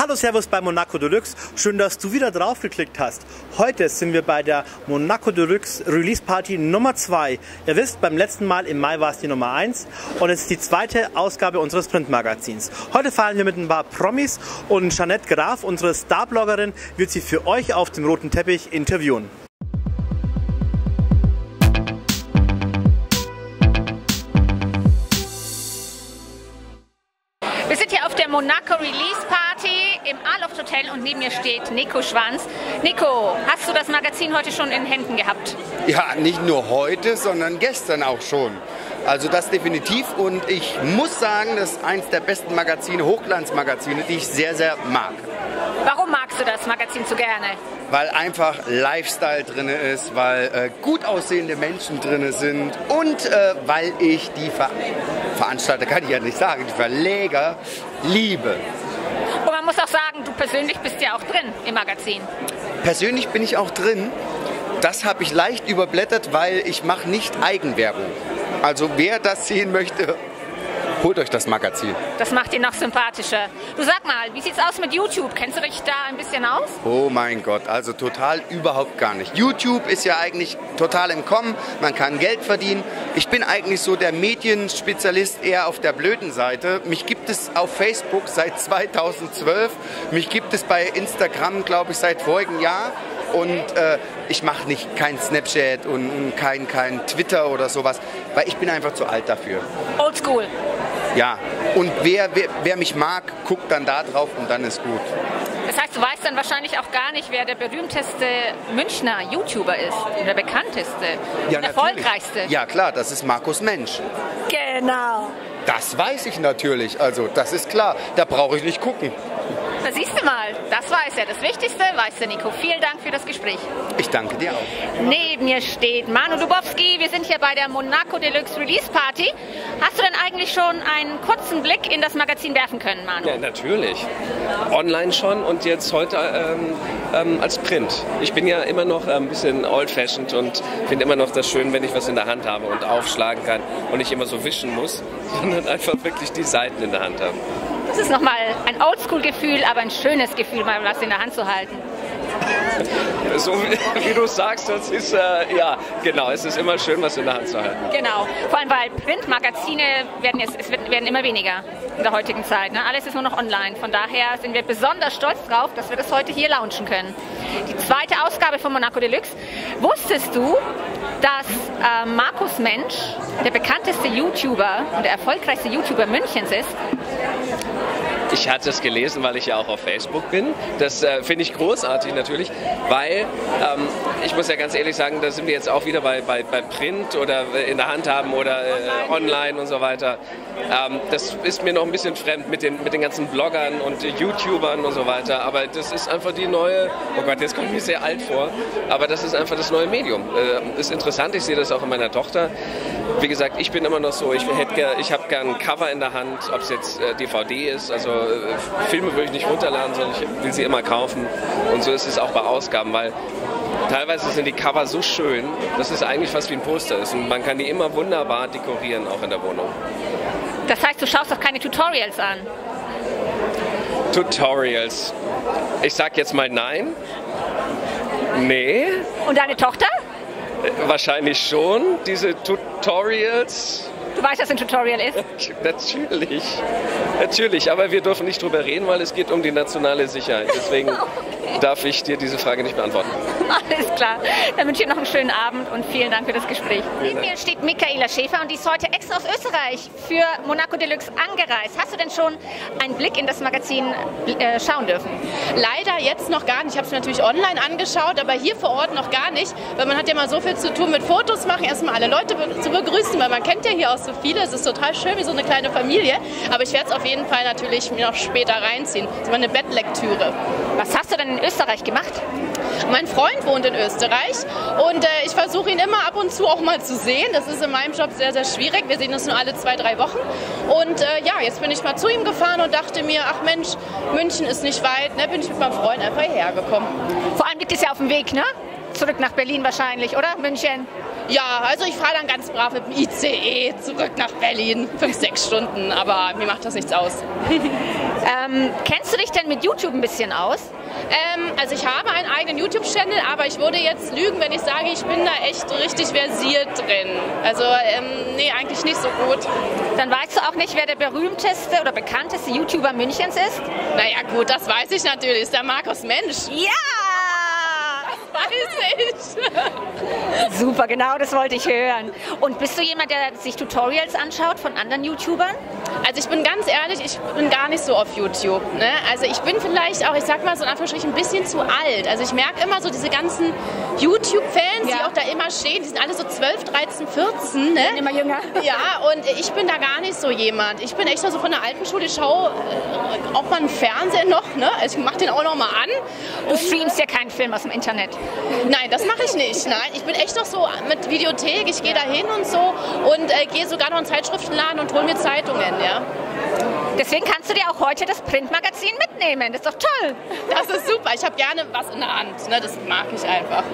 Hallo Servus bei Monaco Deluxe. Schön, dass du wieder draufgeklickt hast. Heute sind wir bei der Monaco Deluxe Release Party Nummer 2. Ihr wisst, beim letzten Mal im Mai war es die Nummer 1 und es ist die zweite Ausgabe unseres Printmagazins. Heute feiern wir mit ein paar Promis und Jeanette Graf, unsere Starbloggerin, wird sie für euch auf dem roten Teppich interviewen. Wir sind hier auf der Monaco Release Party im Aloft Hotel und neben mir steht Nico Schwanz. Nico, hast du das Magazin heute schon in Händen gehabt? Ja, nicht nur heute, sondern gestern auch schon. Also das definitiv und ich muss sagen, das ist eines der besten Magazine, Hochglanzmagazine, die ich sehr, sehr mag. Warum magst du das Magazin so gerne? Weil einfach Lifestyle drin ist, weil äh, gut aussehende Menschen drin sind und äh, weil ich die Ver Veranstalter, kann ich ja nicht sagen, die Verleger liebe. Und man muss auch sagen, du persönlich bist ja auch drin im Magazin. Persönlich bin ich auch drin. Das habe ich leicht überblättert, weil ich mache nicht Eigenwerbung. Also wer das sehen möchte, holt euch das Magazin. Das macht ihn noch sympathischer. Du sag mal, wie sieht's aus mit YouTube? Kennst du dich da ein bisschen aus? Oh mein Gott, also total überhaupt gar nicht. YouTube ist ja eigentlich total im Kommen, man kann Geld verdienen. Ich bin eigentlich so der Medienspezialist eher auf der blöden Seite. Mich gibt es auf Facebook seit 2012, mich gibt es bei Instagram, glaube ich, seit vorigen Jahr. Und äh, ich mache nicht kein Snapchat und, und kein, kein Twitter oder sowas, weil ich bin einfach zu alt dafür. Oldschool. Ja, und wer, wer, wer mich mag, guckt dann da drauf und dann ist gut. Das heißt, du weißt dann wahrscheinlich auch gar nicht, wer der berühmteste Münchner YouTuber ist, der bekannteste, Ja, der erfolgreichste. Ja klar, das ist Markus Mensch. Genau. Das weiß ich natürlich, also das ist klar, da brauche ich nicht gucken. Da siehst du mal, das weiß er. Das Wichtigste weiß der Nico. Vielen Dank für das Gespräch. Ich danke dir auch. Neben mir steht Manu Dubowski. Wir sind hier bei der Monaco Deluxe Release Party. Hast du denn eigentlich schon einen kurzen Blick in das Magazin werfen können, Manu? Ja, natürlich. Online schon und jetzt heute ähm, ähm, als Print. Ich bin ja immer noch ein bisschen old-fashioned und finde immer noch das schön, wenn ich was in der Hand habe und aufschlagen kann und nicht immer so wischen muss, sondern einfach wirklich die Seiten in der Hand haben. Das ist nochmal ein Oldschool-Gefühl, aber ein schönes Gefühl, mal was in der Hand zu halten. So wie, du sagst, das ist, äh, ja, genau, es ist immer schön, was in der Hand zu halten. Genau. Vor allem, weil Printmagazine werden, jetzt, es werden immer weniger in der heutigen Zeit. Ne? Alles ist nur noch online. Von daher sind wir besonders stolz drauf, dass wir das heute hier launchen können. Die zweite Ausgabe von Monaco Deluxe. Wusstest du, dass äh, Markus Mensch der bekannteste YouTuber und der erfolgreichste YouTuber Münchens ist? Ich hatte es gelesen, weil ich ja auch auf Facebook bin. Das äh, finde ich großartig natürlich, weil ähm, ich muss ja ganz ehrlich sagen, da sind wir jetzt auch wieder bei, bei, bei Print oder in der Hand haben oder äh, online und so weiter. Ähm, das ist mir noch ein bisschen fremd mit den, mit den ganzen Bloggern und YouTubern und so weiter. Aber das ist einfach die neue, oh Gott, jetzt komme ich mir sehr alt vor, aber das ist einfach das neue Medium. Äh, ist interessant, ich sehe das auch in meiner Tochter. Wie gesagt, ich bin immer noch so, ich, hätte ich habe gern ein Cover in der Hand, ob es jetzt äh, DVD ist, also äh, Filme würde ich nicht runterladen, sondern ich will sie immer kaufen. Und so ist es auch bei Ausgaben, weil teilweise sind die Cover so schön, dass es eigentlich fast wie ein Poster ist. Und man kann die immer wunderbar dekorieren, auch in der Wohnung. Das heißt, du schaust auch keine Tutorials an. Tutorials. Ich sag jetzt mal nein. Nee, Und deine Tochter? Äh, wahrscheinlich schon. Diese Tutorials. Du weißt, was ein Tutorial ist? Natürlich, natürlich, aber wir dürfen nicht drüber reden, weil es geht um die nationale Sicherheit. Deswegen darf ich dir diese Frage nicht beantworten. Alles klar. Dann wünsche ich dir noch einen schönen Abend und vielen Dank für das Gespräch. Neben mir steht Michaela Schäfer und die ist heute extra aus Österreich für Monaco Deluxe angereist. Hast du denn schon einen Blick in das Magazin äh, schauen dürfen? Leider jetzt noch gar nicht. Ich habe es mir natürlich online angeschaut, aber hier vor Ort noch gar nicht, weil man hat ja mal so viel zu tun mit Fotos machen, erstmal alle Leute be zu begrüßen, weil man kennt ja hier auch so viele. Es ist total schön, wie so eine kleine Familie. Aber ich werde es auf jeden Fall natürlich mir noch später reinziehen. Das ist mal eine Bettlektüre. Was hast du denn in Österreich gemacht? Mein Freund wohnt in Österreich und äh, ich versuche ihn immer ab und zu auch mal zu sehen. Das ist in meinem Job sehr, sehr schwierig. Wir sehen uns nur alle zwei, drei Wochen. Und äh, ja, jetzt bin ich mal zu ihm gefahren und dachte mir, ach Mensch, München ist nicht weit. Ne? Bin ich mit meinem Freund einfach hierher gekommen. Vor allem liegt es ja auf dem Weg, ne? zurück nach Berlin wahrscheinlich, oder? München? Ja, also ich fahre dann ganz brav mit dem ICE zurück nach Berlin. Fünf, sechs Stunden, aber mir macht das nichts aus. ähm, kennst du dich denn mit YouTube ein bisschen aus? Ähm, also ich habe einen eigenen YouTube-Channel, aber ich würde jetzt lügen, wenn ich sage, ich bin da echt richtig versiert drin. Also ähm, nee, eigentlich nicht so gut. Dann weißt du auch nicht, wer der berühmteste oder bekannteste YouTuber Münchens ist? Naja gut, das weiß ich natürlich. Ist der Markus Mensch. Ja! weiß ich. Super, genau das wollte ich hören. Und bist du jemand, der sich Tutorials anschaut von anderen YouTubern? Also ich bin ganz ehrlich, ich bin gar nicht so auf YouTube. Ne? Also ich bin vielleicht auch, ich sag mal so in Anführungsstrichen, ein bisschen zu alt. Also ich merke immer so diese ganzen YouTube-Fans, ja. die auch da immer stehen, die sind alle so 12, 13, 14. Ne? Immer jünger. Ja, und ich bin da gar nicht so jemand. Ich bin echt so von der alten Schule, ich schaue äh, auch mal einen Fernseher noch. Ne? Also ich mache den auch noch mal an. Du streamst ja keinen Film aus dem Internet. Nein, das mache ich nicht. Nein, ich bin echt noch so mit Videothek. Ich gehe da hin und so und äh, gehe sogar noch in Zeitschriftenladen und hole mir Zeitungen. Ja. Deswegen kannst du dir auch heute das Printmagazin mitnehmen. Das ist doch toll. Das ist super. Ich habe gerne was in der Hand. Ne? Das mag ich einfach.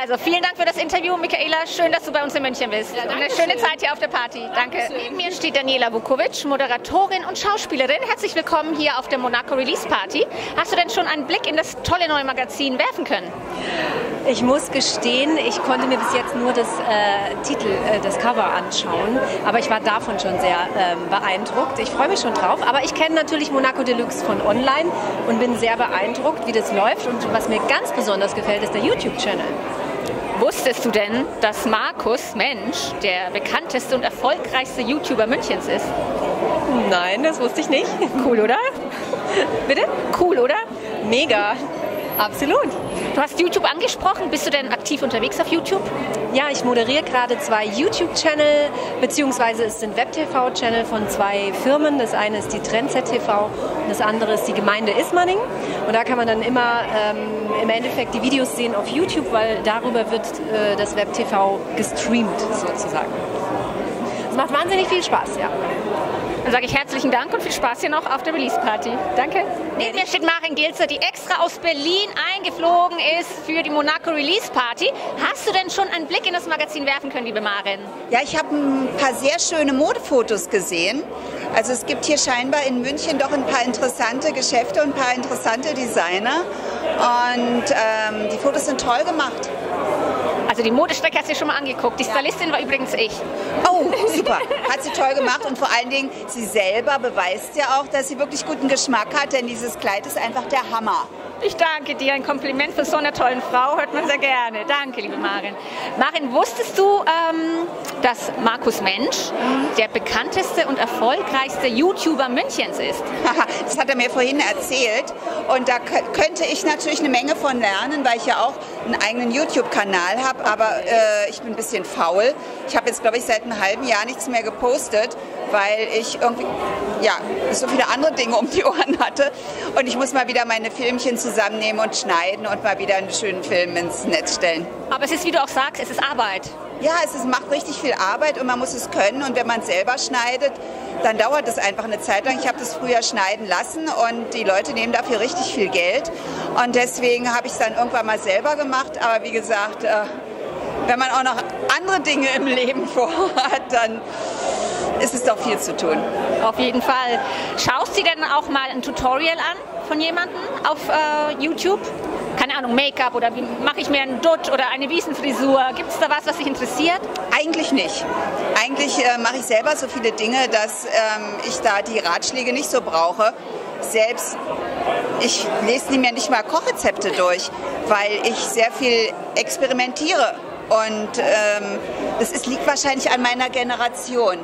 Also vielen Dank für das Interview, Michaela. Schön, dass du bei uns in München bist. Ja, eine schöne Zeit hier auf der Party. Danke. Neben mir steht Daniela Vukovic, Moderatorin und Schauspielerin. Herzlich willkommen hier auf der Monaco Release Party. Hast du denn schon einen Blick in das tolle neue Magazin werfen können? Ich muss gestehen, ich konnte mir bis jetzt nur das äh, Titel, äh, das Cover anschauen, aber ich war davon schon sehr ähm, beeindruckt. Ich freue mich schon drauf, aber ich kenne natürlich Monaco Deluxe von online und bin sehr beeindruckt, wie das läuft. Und was mir ganz besonders gefällt, ist der YouTube-Channel. Wusstest du denn, dass Markus Mensch der bekannteste und erfolgreichste YouTuber Münchens ist? Nein, das wusste ich nicht. Cool, oder? Bitte? Cool, oder? Mega. Absolut. Du hast YouTube angesprochen. Bist du denn aktiv unterwegs auf YouTube? Ja, ich moderiere gerade zwei YouTube-Channel, beziehungsweise es sind Web-TV-Channel von zwei Firmen. Das eine ist die Trendset TV und das andere ist die Gemeinde Ismaning. Und da kann man dann immer ähm, im Endeffekt die Videos sehen auf YouTube, weil darüber wird äh, das Web-TV gestreamt sozusagen. Es macht wahnsinnig viel Spaß, ja. Dann sage ich herzlichen Dank und viel Spaß hier noch auf der Release-Party. Danke. Neben mir steht Marin Gilzer, die extra aus Berlin eingeflogen ist für die Monaco Release-Party. Hast du denn schon einen Blick in das Magazin werfen können, liebe Marin? Ja, ich habe ein paar sehr schöne Modefotos gesehen. Also es gibt hier scheinbar in München doch ein paar interessante Geschäfte und ein paar interessante Designer. Und ähm, die Fotos sind toll gemacht. Also die Modestrecke hast du dir schon mal angeguckt. Die Stylistin war übrigens ich. Oh, super. Hat sie toll gemacht und vor allen Dingen, sie selber beweist ja auch, dass sie wirklich guten Geschmack hat, denn dieses Kleid ist einfach der Hammer. Ich danke dir. Ein Kompliment für so eine tolle Frau hört man sehr gerne. Danke, liebe Marin. Marin, wusstest du, ähm, dass Markus Mensch der bekannteste und erfolgreichste YouTuber Münchens ist? das hat er mir vorhin erzählt. Und da könnte ich natürlich eine Menge von lernen, weil ich ja auch einen eigenen YouTube-Kanal habe. Aber äh, ich bin ein bisschen faul. Ich habe jetzt, glaube ich, seit einem halben Jahr nichts mehr gepostet weil ich irgendwie ja, so viele andere Dinge um die Ohren hatte. Und ich muss mal wieder meine Filmchen zusammennehmen und schneiden und mal wieder einen schönen Film ins Netz stellen. Aber es ist, wie du auch sagst, es ist Arbeit. Ja, es ist, macht richtig viel Arbeit und man muss es können. Und wenn man es selber schneidet, dann dauert es einfach eine Zeit lang. Ich habe das früher schneiden lassen und die Leute nehmen dafür richtig viel Geld. Und deswegen habe ich es dann irgendwann mal selber gemacht. Aber wie gesagt, äh, wenn man auch noch andere Dinge im Leben vorhat, dann ist es doch viel zu tun. Auf jeden Fall. Schaust du denn auch mal ein Tutorial an von jemandem auf äh, YouTube? Keine Ahnung, Make-up oder wie mache ich mir einen Dutt oder eine Wiesenfrisur? Gibt es da was, was dich interessiert? Eigentlich nicht. Eigentlich äh, mache ich selber so viele Dinge, dass ähm, ich da die Ratschläge nicht so brauche. Selbst ich lese mir nicht mal Kochrezepte durch, weil ich sehr viel experimentiere. Und ähm, das ist, liegt wahrscheinlich an meiner Generation.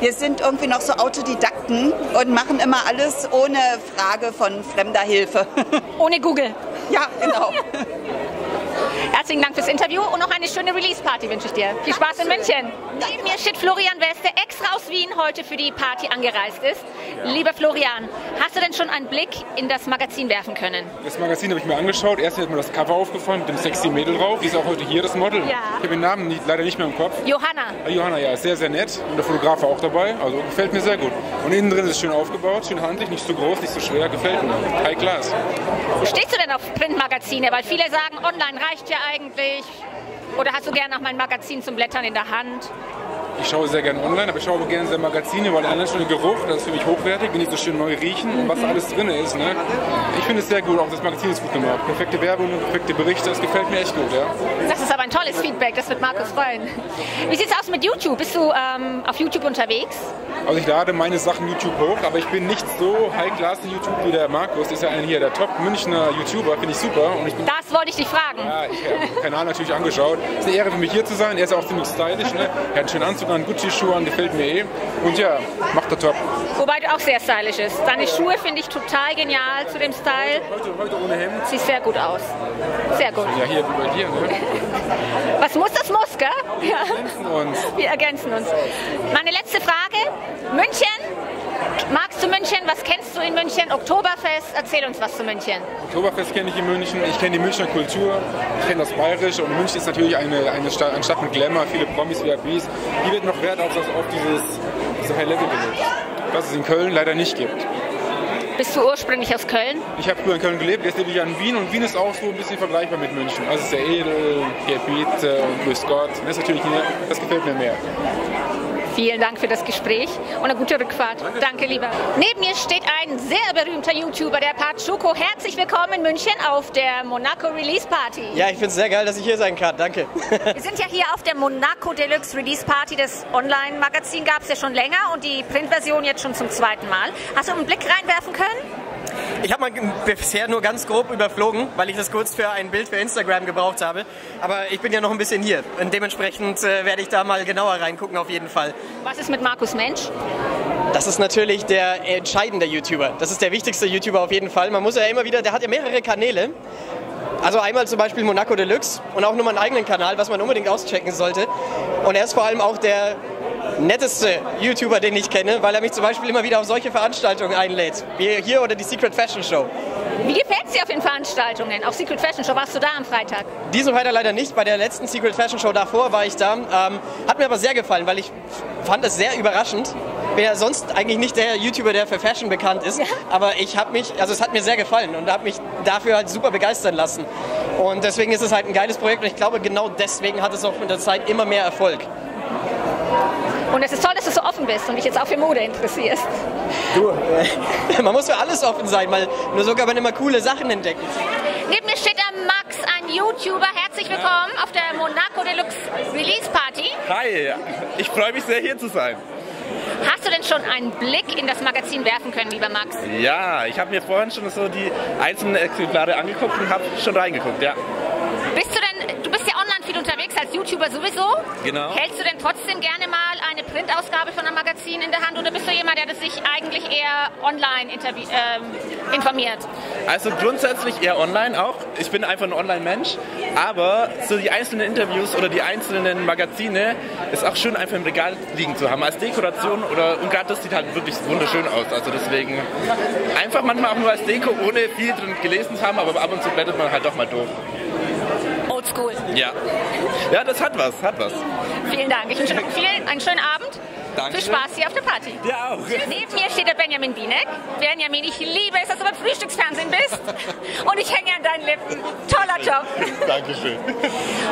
Wir sind irgendwie noch so Autodidakten und machen immer alles ohne Frage von fremder Hilfe. Ohne Google. Ja, genau. Herzlichen Dank fürs Interview und noch eine schöne Release-Party wünsche ich dir. Viel Spaß in München. Neben mir steht Florian West, der extra aus Wien heute für die Party angereist ist. Lieber Florian, hast du denn schon einen Blick in das Magazin werfen können? Das Magazin habe ich mir angeschaut. Erst hat mir das Cover aufgefallen mit dem sexy Mädel drauf. Die ist auch heute hier, das Model. Ja. Ich habe den Namen nicht, leider nicht mehr im Kopf. Johanna. Ja, Johanna, ja, sehr, sehr nett. Und der Fotograf war auch dabei. Also gefällt mir sehr gut. Und innen drin ist es schön aufgebaut, schön handlich, nicht zu groß, nicht zu schwer, gefällt mir. High Class. Wo stehst du denn auf Printmagazine? Weil viele sagen, online reicht ja eigentlich. Oder hast du gerne noch mal ein Magazin zum Blättern in der Hand? Ich schaue sehr gerne online, aber ich schaue auch gerne sehr Magazine, weil allein schon der Geruch, das ist für mich hochwertig, wenn die so schön neu riechen und was alles drin ist. Ne? Ich finde es sehr gut, auch das Magazin ist gut gemacht. Perfekte Werbung, perfekte Berichte, das gefällt mir echt gut. Ja? Das ist aber ein tolles Feedback, das wird Markus freuen. Wie sieht es aus mit YouTube? Bist du ähm, auf YouTube unterwegs? Also ich lade meine Sachen YouTube hoch, aber ich bin nicht so high-class in YouTube wie der Markus. Ist ja einer hier der Top-Münchner YouTuber, finde ich super. Und ich bin das wollte ich dich fragen. Ja, ich habe den Kanal natürlich angeschaut. Es ist eine Ehre für mich hier zu sein. Er ist auch ziemlich stylisch. Ne? Er hat einen schönen Anzug an, Gucci-Schuhe an, gefällt mir eh. Und ja, macht er top. Wobei du auch sehr stylisch bist. Deine Schuhe finde ich total genial zu dem Style. Heute, heute ohne Hemd. Sieht sehr gut aus. Sehr gut. Ja, hier wie bei dir. Ne? Was muss, das muss, gell? Wir ergänzen uns. Wir ergänzen uns. Meine letzte Frage. München? Magst du München? Was kennst du in München? Oktoberfest? Erzähl uns was zu München. Oktoberfest kenne ich in München. Ich kenne die Münchner Kultur. Ich kenne das Bayerische. Und München ist natürlich eine, eine, Stadt, eine Stadt mit Glamour, viele Promis, VIPs. Hier wird noch Wert auf, das, auf dieses, diese High Level gelegt. Was es in Köln leider nicht gibt. Bist du ursprünglich aus Köln? Ich habe früher in Köln gelebt, jetzt lebe ich in Wien und Wien ist auch so ein bisschen vergleichbar mit München. Also es ist sehr edel, Gebiet und grüß Gott. Das natürlich, das gefällt mir mehr. Vielen Dank für das Gespräch und eine gute Rückfahrt. Danke, Danke lieber. Neben mir steht ein sehr berühmter YouTuber, der Pat Schuko. Herzlich willkommen in München auf der Monaco Release Party. Ja, ich finde es sehr geil, dass ich hier sein kann. Danke. Wir sind ja hier auf der Monaco Deluxe Release Party. Das Online-Magazin gab es ja schon länger und die Printversion jetzt schon zum zweiten Mal. Hast du einen Blick reinwerfen können? Ich habe mal bisher nur ganz grob überflogen, weil ich das kurz für ein Bild für Instagram gebraucht habe. Aber ich bin ja noch ein bisschen hier und dementsprechend äh, werde ich da mal genauer reingucken auf jeden Fall. Was ist mit Markus Mensch? Das ist natürlich der entscheidende YouTuber. Das ist der wichtigste YouTuber auf jeden Fall. Man muss ja immer wieder, der hat ja mehrere Kanäle. Also einmal zum Beispiel Monaco Deluxe und auch nur einen eigenen Kanal, was man unbedingt auschecken sollte. Und er ist vor allem auch der netteste YouTuber, den ich kenne, weil er mich zum Beispiel immer wieder auf solche Veranstaltungen einlädt, wie hier oder die Secret Fashion Show. Wie gefällt es dir auf den Veranstaltungen? Auf Secret Fashion Show warst du da am Freitag? Diesen Freitag leider nicht. Bei der letzten Secret Fashion Show davor war ich da. Ähm, hat mir aber sehr gefallen, weil ich fand es sehr überraschend. Bin ja sonst eigentlich nicht der YouTuber, der für Fashion bekannt ist. Ja. Aber ich habe mich, also es hat mir sehr gefallen und habe mich dafür halt super begeistern lassen. Und deswegen ist es halt ein geiles Projekt und ich glaube, genau deswegen hat es auch mit der Zeit immer mehr Erfolg. Und es ist toll, dass du so offen bist und dich jetzt auch für Mode interessierst. Du, äh, man muss für alles offen sein, weil nur so kann man immer coole Sachen entdecken. Neben mir steht der Max, ein YouTuber. Herzlich willkommen auf der Monaco Deluxe Release Party. Hi, ich freue mich sehr hier zu sein. Hast du denn schon einen Blick in das Magazin werfen können, lieber Max? Ja, ich habe mir vorhin schon so die einzelnen Exemplare angeguckt und habe schon reingeguckt, ja. Bist du denn, du bist ja online viel unterwegs als YouTuber sowieso. Genau. Hältst du denn trotzdem gerne mal eine Printausgabe von einem Magazin in der Hand oder bist du jemand, der sich eigentlich eher online ähm, informiert? Also grundsätzlich eher online auch. Ich bin einfach ein Online-Mensch. Aber so die einzelnen Interviews oder die einzelnen Magazine ist auch schön einfach im Regal liegen zu haben. Als Dekoration oder und gerade das sieht halt wirklich wunderschön aus. Also deswegen einfach manchmal auch nur als Deko, ohne viel drin gelesen zu haben, aber ab und zu blättert man halt doch mal doof. Oldschool. Ja. Ja, das hat was, hat was. Vielen Dank. Ich wünsche vielen einen schönen Abend. Danke. Viel Spaß hier auf der Party. Ja, auch. Neben mir steht der Benjamin Bienek. Benjamin, ich liebe es, dass du beim Frühstücksfernsehen bist. Und ich hänge an deinen Lippen. Toller Job. Dankeschön.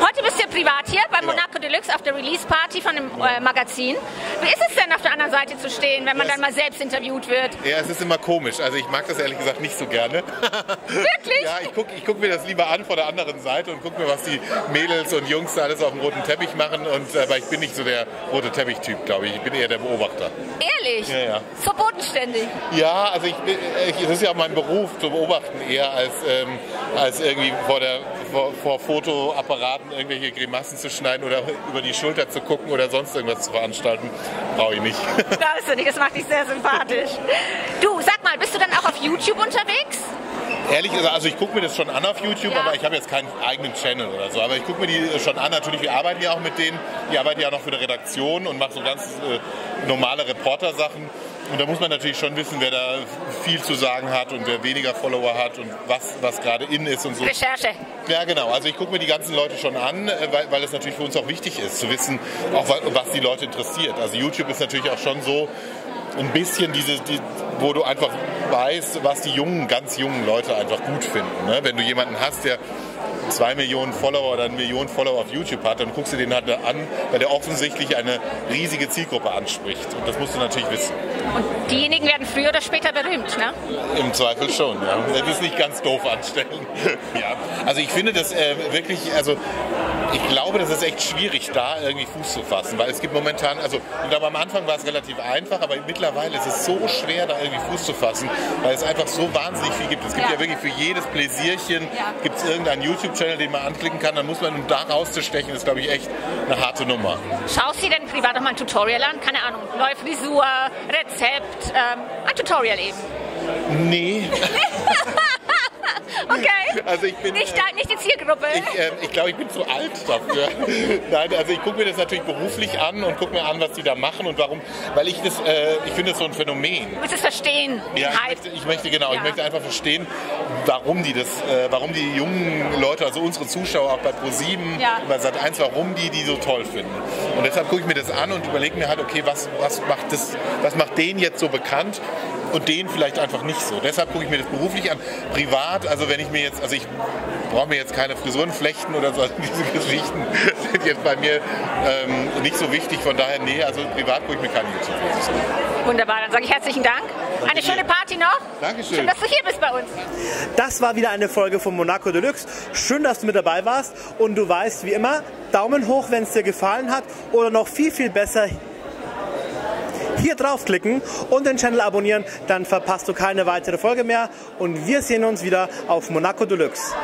Heute bist du privat hier bei Monaco Deluxe auf der Release Party von dem äh, Magazin. Wie ist es denn, auf der anderen Seite zu stehen, wenn man Ja, dann mal selbst interviewt wird? Ja, es ist immer komisch. Also ich mag das ehrlich gesagt nicht so gerne. Wirklich? Ja, ich gucke guck mir das lieber an von der anderen Seite und gucke mir, was die Mädels und Jungs da alles auf dem roten Teppich machen. Und, aber ich bin nicht so der rote Teppich-Typ, glaube ich. Ich bin eher der Beobachter. Ehrlich? Ja, ja. So bodenständig. Ja, also ich, bin- ich, das ist ja auch mein Beruf, zu beobachten eher als, ähm, als irgendwie vor, der, vor, vor Fotoapparaten irgendwelche Grimassen zu schneiden oder über die Schulter zu gucken oder sonst irgendwas zu veranstalten. Brauche ich nicht. Das du nicht, das macht dich sehr sympathisch. Du, sag mal, bist du dann auch auf YouTube unterwegs? Ehrlich gesagt, also ich gucke mir das schon an auf YouTube, Ja. aber ich habe jetzt keinen eigenen Channel oder so. Aber ich gucke mir die schon an. Natürlich, wir arbeiten ja auch mit denen. Die arbeiten ja auch noch für die Redaktion und machen so ganz äh, normale Reportersachen. Und da muss man natürlich schon wissen, wer da viel zu sagen hat und wer weniger Follower hat und was, was gerade in ist und so. Recherche. Ja, genau. Also ich gucke mir die ganzen Leute schon an, äh, weil, weil es natürlich für uns auch wichtig ist, zu wissen, auch wa- was die Leute interessiert. Also YouTube ist natürlich auch schon so, ein bisschen diese, die, wo du einfach weißt, was die jungen, ganz jungen Leute einfach gut finden. Ne? Wenn du jemanden hast, der zwei Millionen Follower oder eine Million Follower auf YouTube hat, dann guckst du den halt an, weil der offensichtlich eine riesige Zielgruppe anspricht. Und das musst du natürlich wissen. Und diejenigen werden früher oder später berühmt, ne? Im Zweifel schon, ja. Das ist nicht ganz doof anstellen. ja. Also ich finde das äh, wirklich, also ich glaube, das ist echt schwierig, da irgendwie Fuß zu fassen, weil es gibt momentan, also ich glaube, am Anfang war es relativ einfach, aber mittlerweile ist es so schwer, da irgendwie Fuß zu fassen, weil es einfach so wahnsinnig viel gibt. Es gibt ja, ja wirklich für jedes Pläsierchen ja. gibt es irgendeinen YouTube-Channel, den man anklicken kann, dann muss man, um da rauszustechen, ist glaube ich echt eine harte Nummer. Schaust du denn privat noch mal ein Tutorial an? Keine Ahnung, neue Frisur, Rezept, ähm, ein Tutorial eben. Nee. Also ich bin, nicht, äh, nicht die Zielgruppe. Ich, äh, ich glaube, ich bin zu alt dafür. Nein, also ich gucke mir das natürlich beruflich an und gucke mir an, was die da machen und warum. Weil ich das, äh, ich finde das so ein Phänomen. Du musst es verstehen. Ja, ich möchte, ich möchte, genau, ja. ich möchte einfach verstehen, warum die das, äh, warum die jungen Leute, also unsere Zuschauer auch bei Pro7, ja. bei Sat1, warum die die so toll finden. Und deshalb gucke ich mir das an und überlege mir halt, okay, was, was macht das, was macht den jetzt so bekannt? Und den vielleicht einfach nicht so. Deshalb gucke ich mir das beruflich an. Privat, also wenn ich mir jetzt, also ich brauche mir jetzt keine Frisuren flechten oder so, diese Geschichten sind jetzt bei mir ähm, nicht so wichtig. Von daher, nee, also privat gucke ich mir keine YouTube-Videos an. Wunderbar, dann sage ich herzlichen Dank. Danke eine schöne Party noch. Dankeschön. Schön, dass du hier bist bei uns. Das war wieder eine Folge von Monaco Deluxe. Schön, dass du mit dabei warst und du weißt wie immer, Daumen hoch, wenn es dir gefallen hat oder noch viel, viel besser hier draufklicken und den Channel abonnieren, dann verpasst du keine weitere Folge mehr und wir sehen uns wieder auf Monaco Deluxe.